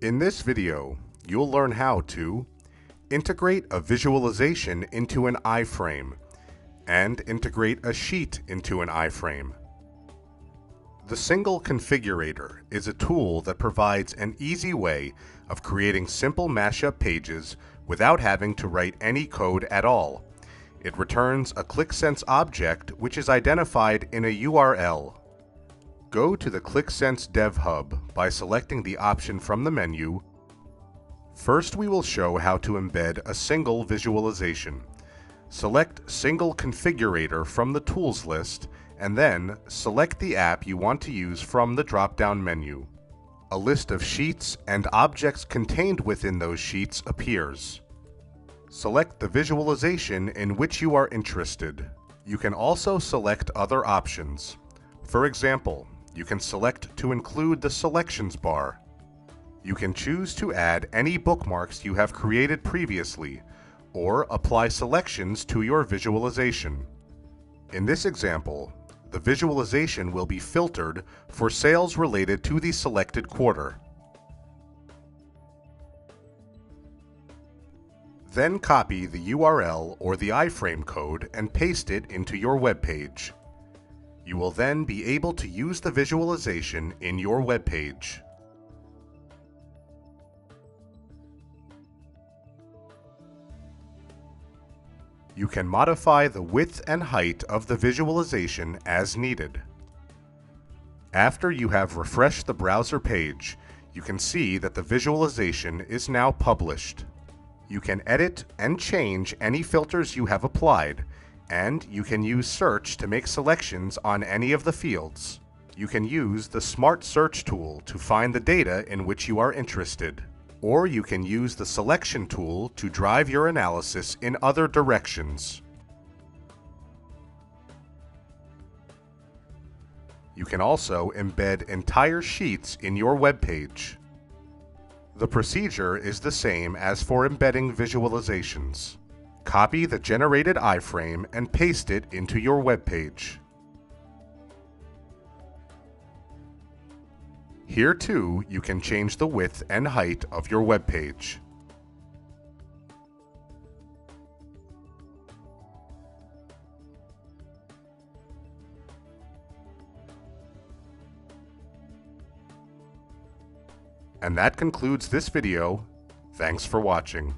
In this video, you'll learn how to integrate a visualization into an iframe and integrate a sheet into an iframe. The Single Configurator is a tool that provides an easy way of creating simple mashup pages without having to write any code at all. It returns a Qlik Sense object which is identified in a URL Go to the Qlik Sense Dev Hub by selecting the option from the menu. First we will show how to embed a single visualization. Select Single Configurator from the Tools list and then select the app you want to use from the drop-down menu. A list of sheets and objects contained within those sheets appears. Select the visualization in which you are interested. You can also select other options. For example, you can select to include the selections bar. You can choose to add any bookmarks you have created previously, or apply selections to your visualization. In this example, the visualization will be filtered for sales related to the selected quarter. Then copy the URL or the iframe code and paste it into your web page. You will then be able to use the visualization in your web page. You can modify the width and height of the visualization as needed. After you have refreshed the browser page, you can see that the visualization is now published. You can edit and change any filters you have applied and you can use search to make selections on any of the fields. You can use the Smart Search tool to find the data in which you are interested. Or you can use the Selection tool to drive your analysis in other directions. You can also embed entire sheets in your web page. The procedure is the same as for embedding visualizations. Copy the generated iframe and paste it into your web page. Here too, you can change the width and height of your web page. And that concludes this video. Thanks for watching.